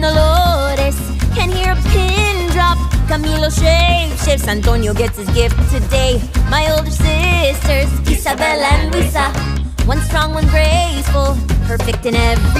Dolores can hear a pin drop. Camilo shape shifts. Antonio gets his gift today. My older sisters, Isabela and Luisa. One strong, one graceful, perfect in every